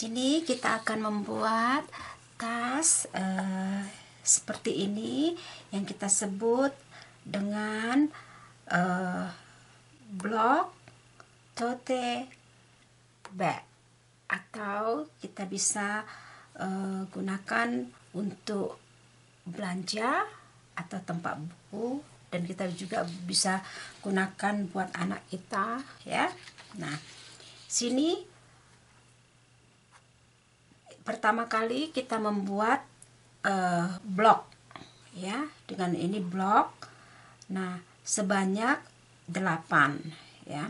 Sini kita akan membuat tas uh, seperti ini yang kita sebut dengan uh, blok tote bag. Atau kita bisa uh, gunakan untuk belanja atau tempat buku. Dan kita juga bisa gunakan buat anak kita ya. Nah sini pertama kali kita membuat uh, blok ya dengan ini blok. Nah sebanyak 8 ya.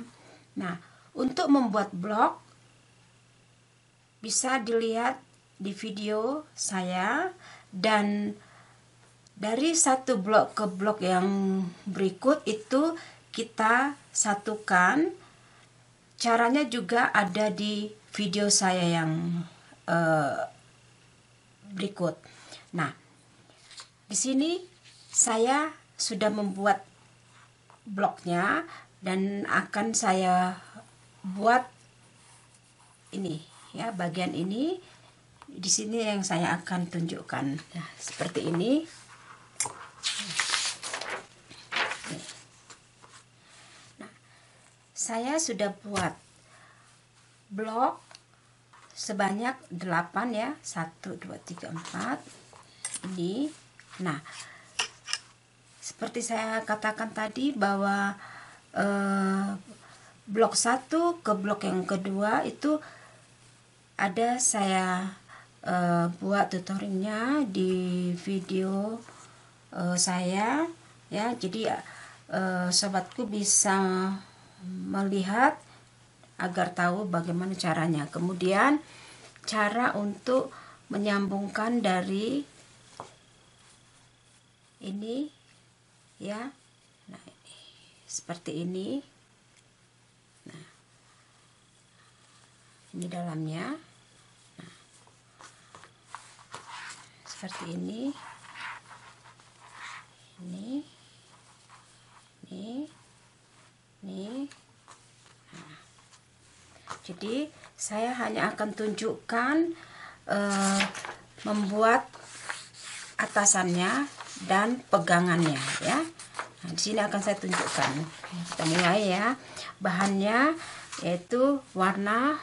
Nah, untuk membuat blog bisa dilihat di video saya dan dari satu blok ke blok yang berikut itu kita satukan. Caranya juga ada di video saya yang uh, berikut. Nah di sini saya sudah membuat bloknya dan akan saya buat ini ya bagian ini. Di sini yang saya akan tunjukkan. Nah, seperti ini. Nah, saya sudah buat blok sebanyak 8 ya. 1 2 3 4 ini. Nah seperti saya katakan tadi bahwa uh, blok satu ke blok yang kedua itu ada saya uh, buat tutorialnya di video uh, saya ya. Jadi uh, sobatku bisa melihat agar tahu bagaimana caranya. Kemudian cara untuk menyambungkan dari ini ya. Seperti ini. Nah. Ini dalamnya. Nah, seperti ini. Ini. Ini. Ini. nah. Jadi saya hanya akan tunjukkan uh, membuat atasannya dan pegangannya ya Nah, di sini akan saya tunjukkan. Kita mulai ya. Bahannya yaitu warna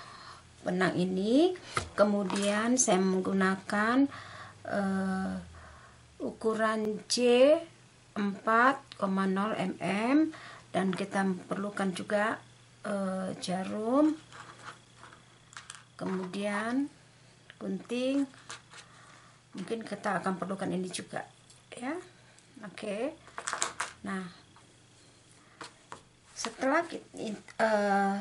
benang ini. Kemudian saya menggunakan uh, ukuran C 4,0 mm dan kita perlukan juga uh, jarum. Kemudian gunting. Mungkin kita akan perlukan ini juga ya. Oke. Okay. Nah, setelah uh,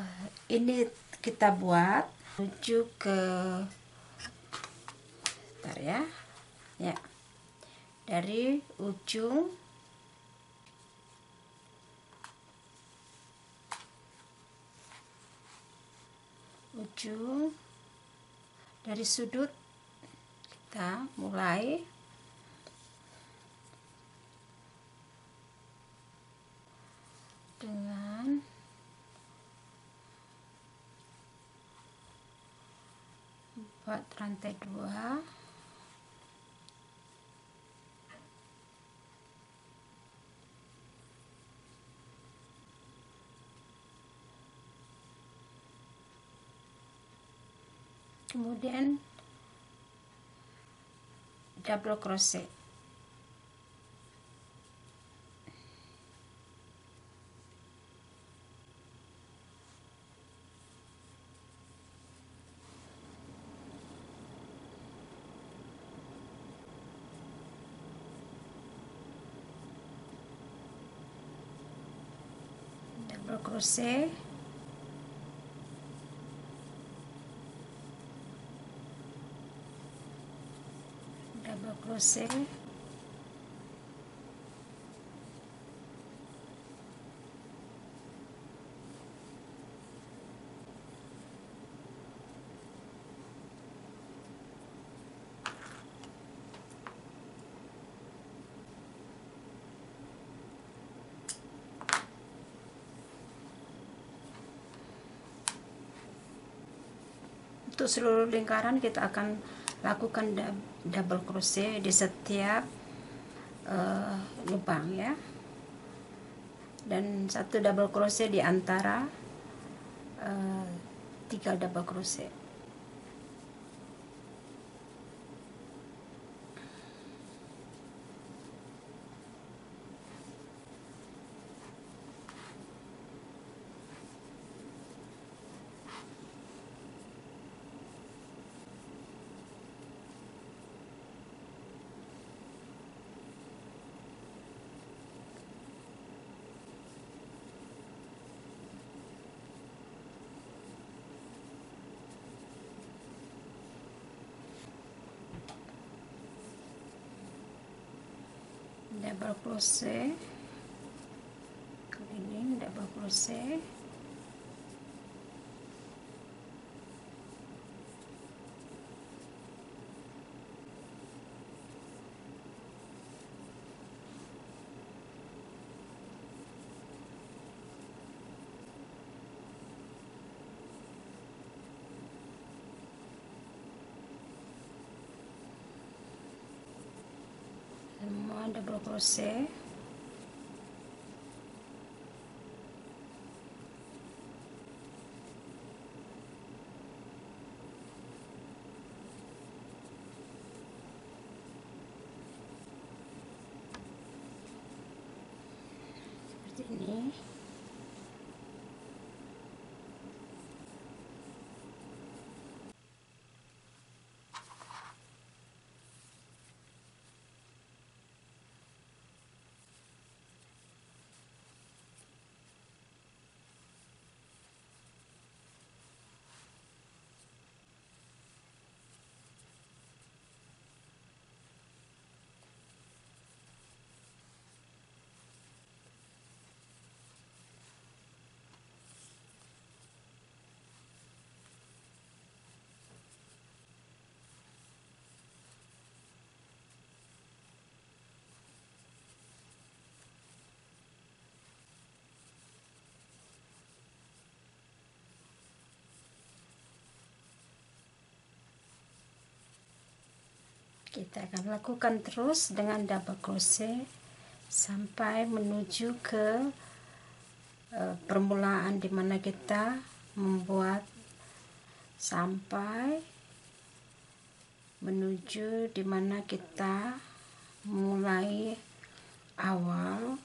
ini kita buat menuju ke Bentar ya. Ya. Dari ujung ujung dari sudut kita mulai. Dengan buat rantai dua kemudian double crochet. Double crochet double crochet untuk seluruh lingkaran kita akan lakukan double crochet di setiap uh, lubang ya. Dan satu double crochet di antara uh, tiga double crochet double crochet ini double crochet double crochet seperti ini kita akan lakukan terus dengan double crochet sampai menuju ke uh, permulaan di mana kita membuat sampai menuju di mana kita mulai awal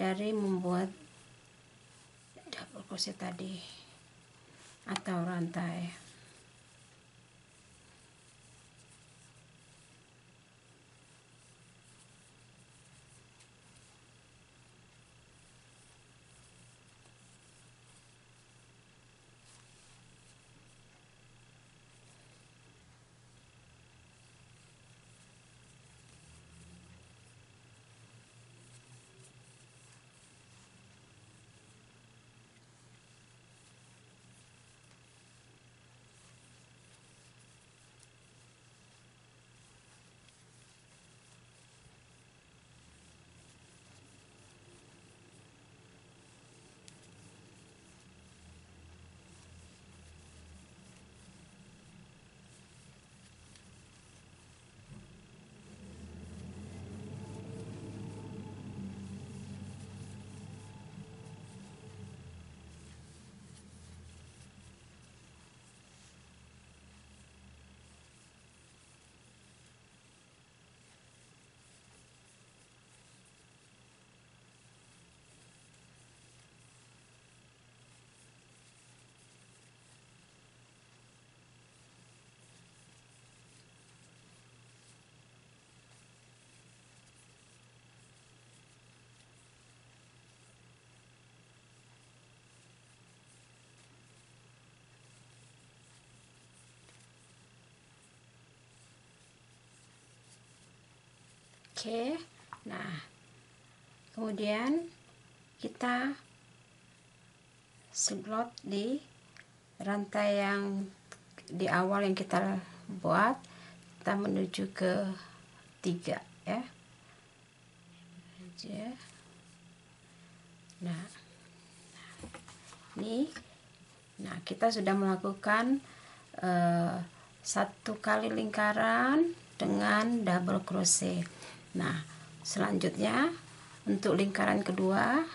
dari membuat double crochet tadi atau rantai Oke, nah kemudian kita slot di rantai yang di awal yang kita buat kita menuju ke tiga ya. Nah ini nah kita sudah melakukan uh, satu kali lingkaran dengan double crochet nah selanjutnya untuk lingkaran kedua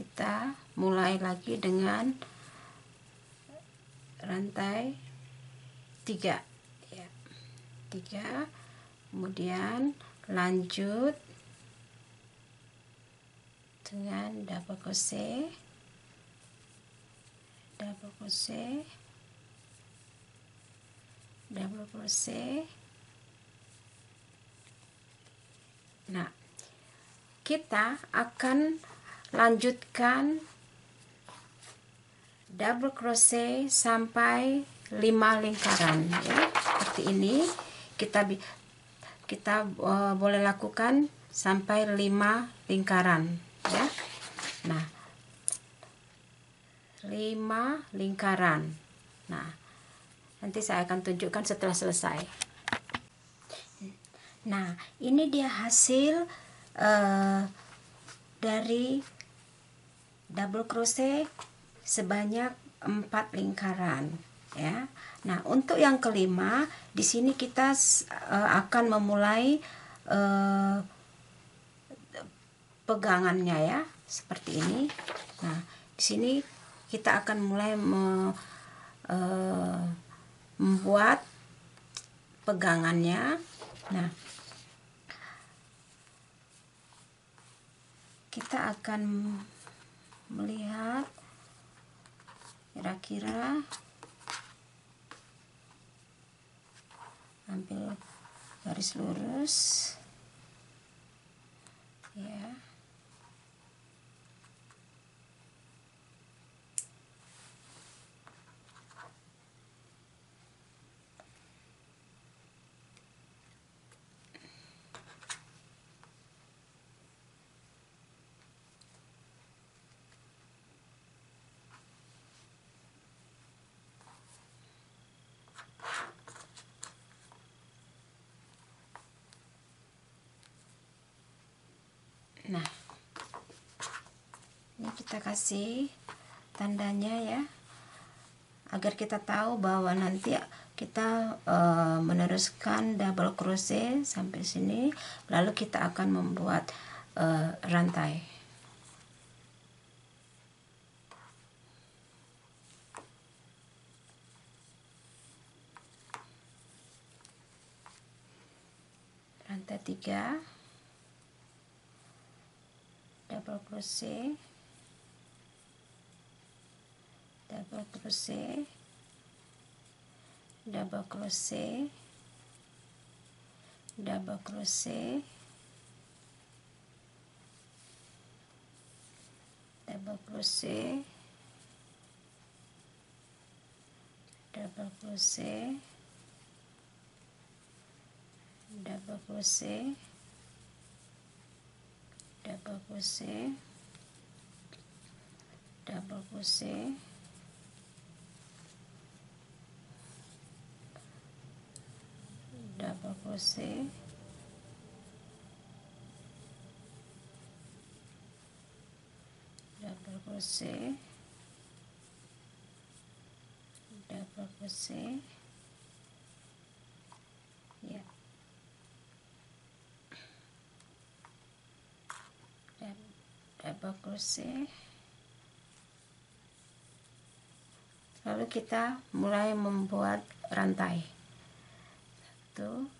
kita mulai lagi dengan rantai tiga. Ya tiga. Kemudian lanjut dengan double crochet. Double crochet. Double crochet nah kita akan lanjutkan double crochet sampai 5 lingkaran ya seperti ini kita kita uh, boleh lakukan sampai 5 lingkaran ya nah 5 lingkaran. Nah, nanti saya akan tunjukkan setelah selesai. Nah, ini dia hasil uh, dari double crochet sebanyak 4 lingkaran ya. Nah, untuk yang kelima di sini kita uh, akan memulai uh, pegangannya ya, seperti ini. Nah, di sini kita akan mulai me, uh, membuat pegangannya. Nah, kita akan melihat kira-kira ambil garis lurus. Ya. nah ini kita kasih tandanya ya agar kita tahu bahwa nanti kita e, meneruskan double crochet sampai sini lalu kita akan membuat e, rantai. Rantai tiga. Double crochet double crochet. Double crochet. Double crochet. Double crochet. Double crochet. Double crochet. Double crochet. Double crochet double crochet double crochet double crochet ya double crochet lalu kita mulai membuat rantai. 1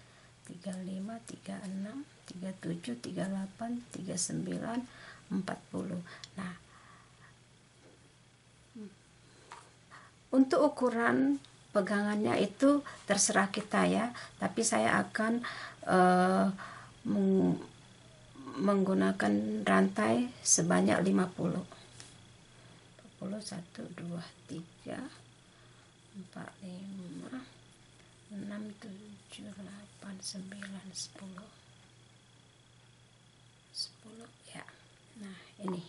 35 36 37 38 39 40 nah untuk ukuran pegangannya itu terserah kita ya tapi saya akan uh, menggunakan rantai sebanyak 50 50 1 2 3 4 empat lima enam tujuh delapan sembilan sepuluh. Sepuluh ya. Nah ini.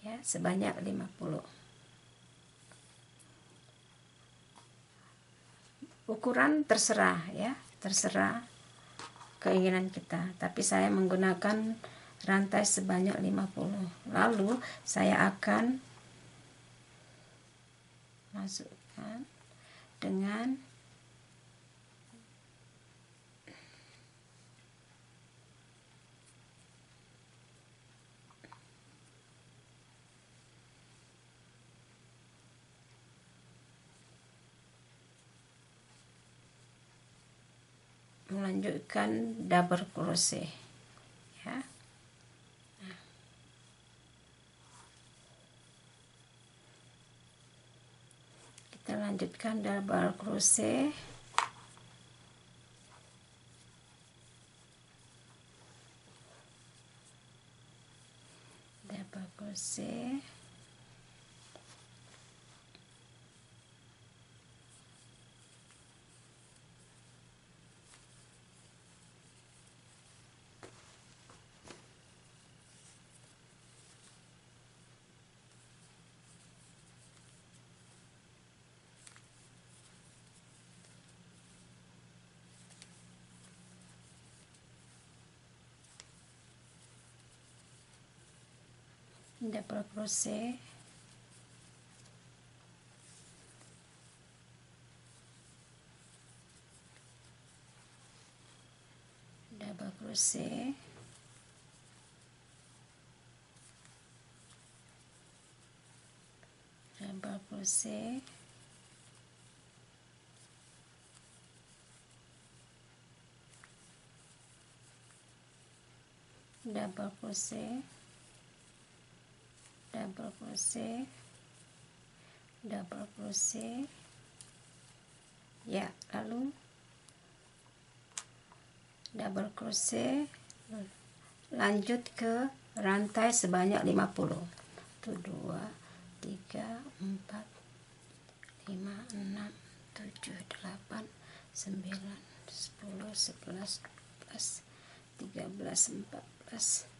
Ya sebanyak lima puluh. Ukuran terserah ya. Terserah keinginan kita. Tapi saya menggunakan rantai sebanyak 50 lalu saya akan masukkan dengan melanjutkan double crochet ya. Kita lanjutkan double crochet. Double crochet de procrocé. Double crochet double crochet double crochet double crochet. Double crochet. Ya lalu double crochet. Lanjut ke rantai sebanyak 50 1 2 3 4 5 6 7 8 9 10 11 12 13 14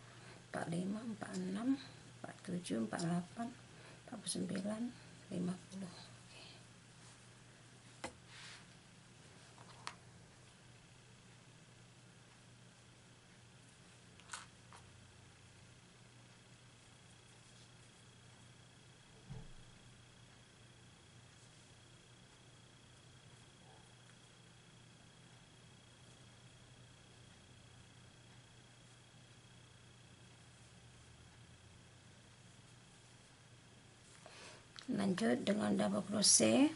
45, 46, 47, 48, 49, 50. Lanjut dengan double crochet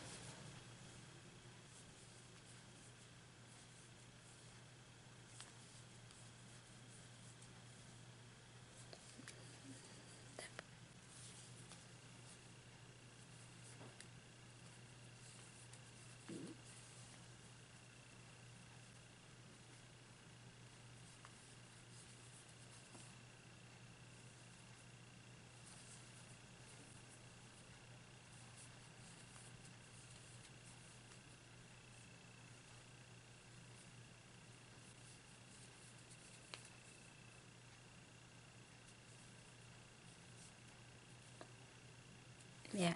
ya.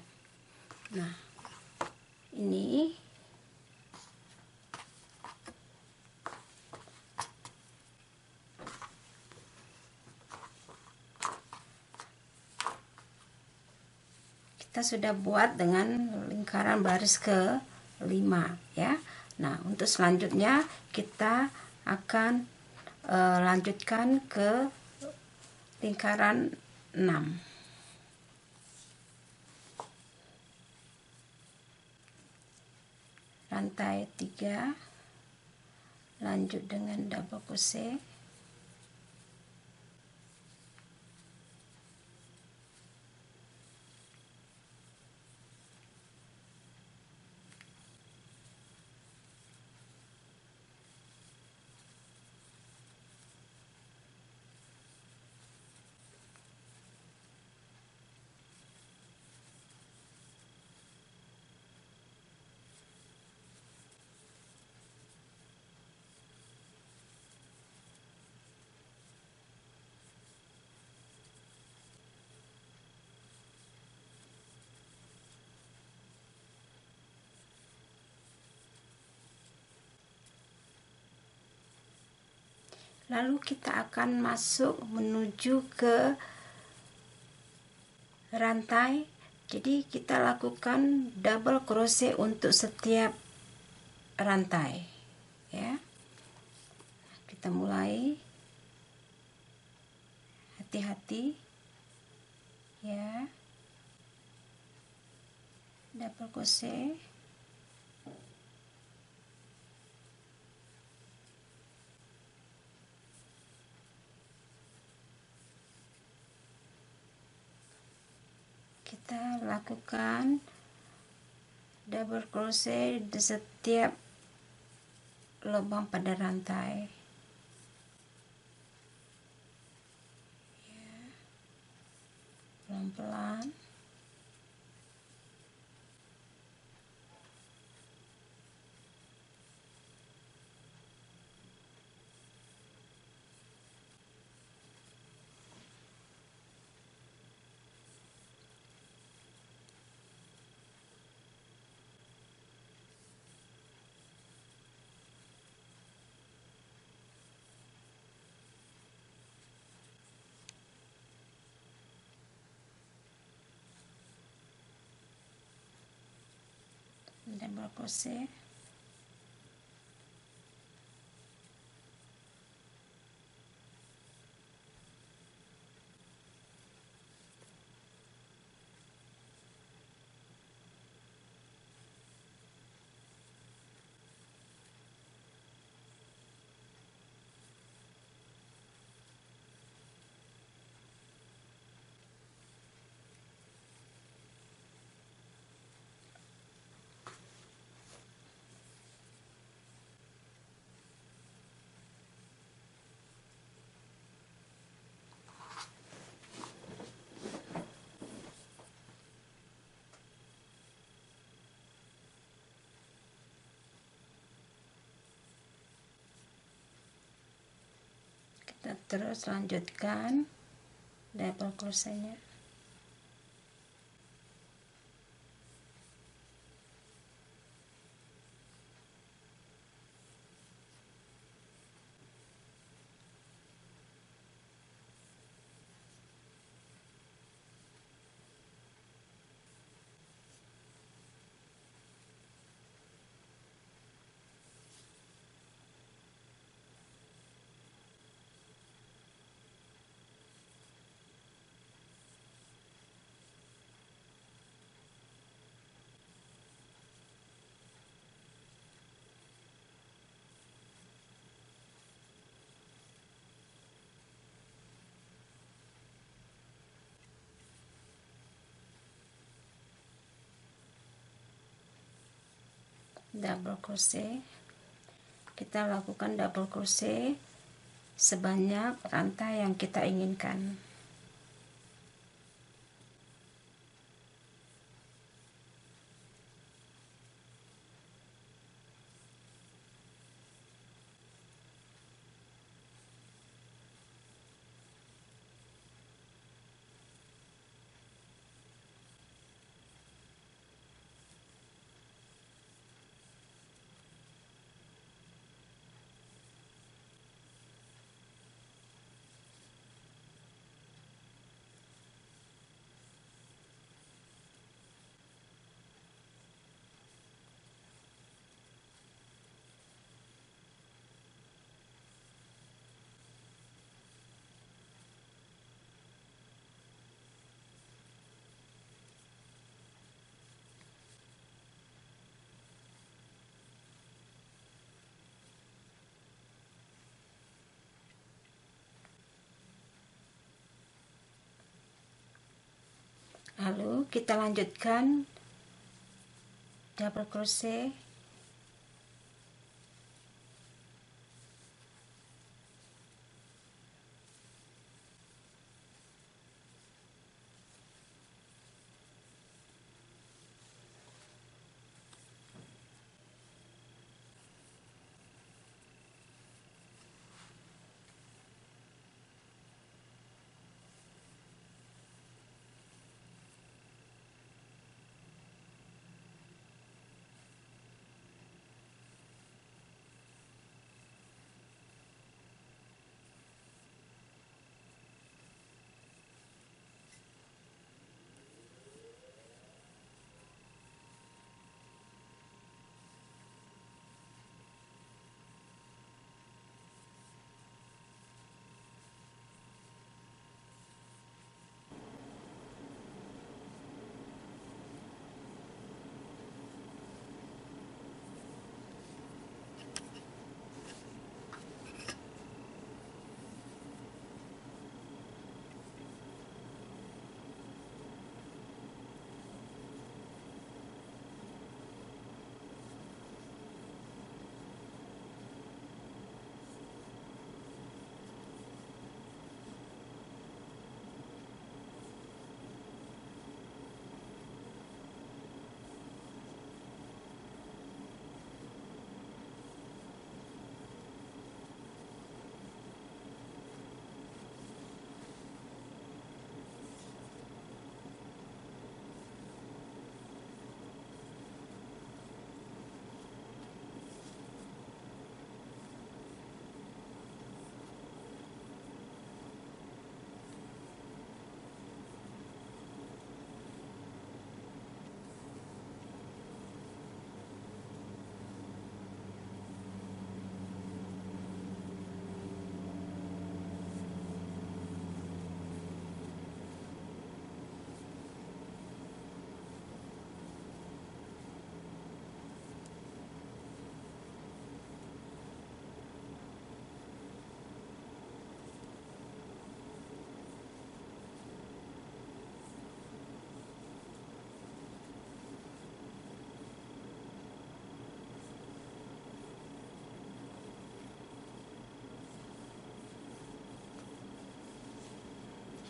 Nah ini. Kita sudah buat dengan lingkaran baris ke 5 ya. Nah untuk selanjutnya kita akan uh, lanjutkan ke lingkaran 6 rantai 3 lanjut dengan double crochet lalu kita akan masuk menuju ke rantai. Jadi kita lakukan double crochet untuk setiap rantai ya. Kita mulai. Hati-hati ya. Double crochet kita lakukan double crochet di setiap lubang pada rantai ya. pelan-pelan double crochet terus lanjutkan double crochetnya double crochet. Kita lakukan double crochet sebanyak rantai yang kita inginkan lalu kita lanjutkan. Double crochet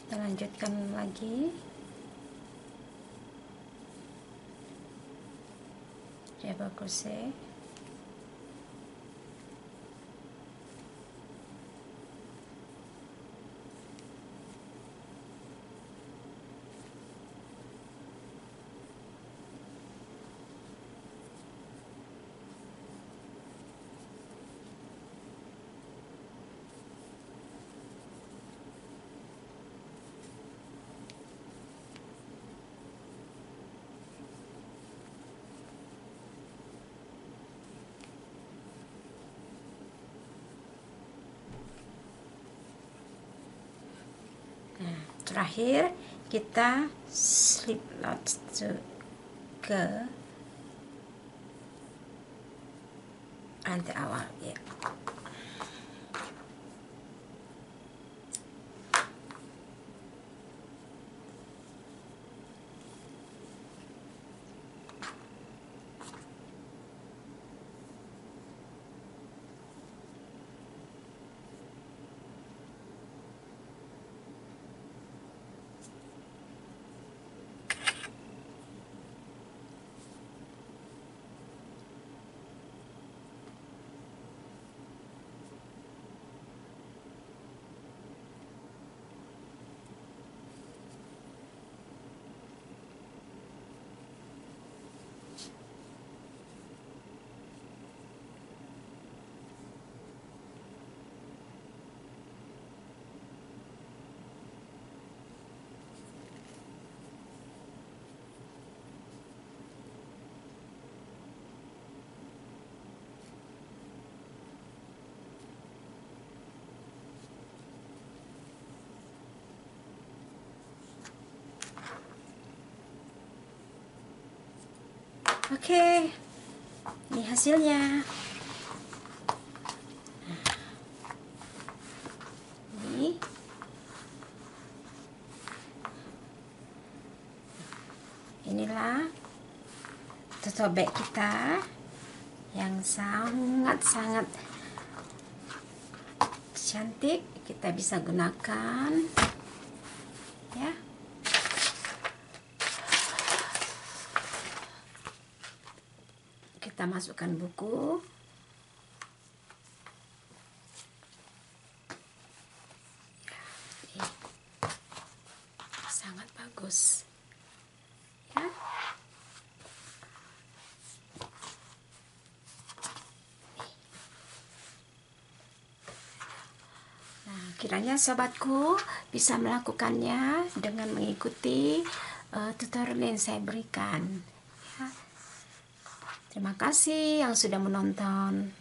kita lanjutkan lagi. Double crochet Nah, terakhir kita slip knot ke rantai awal oke. Okay. ini hasilnya. Ini. Inilah tutobek kita yang sangat-sangat cantik. Kita bisa gunakan ya. Kita masukkan buku. Sangat bagus. Ya. Nah, kiranya sobatku bisa melakukannya dengan mengikuti uh, tutorial yang saya berikan. Terima kasih yang sudah menonton.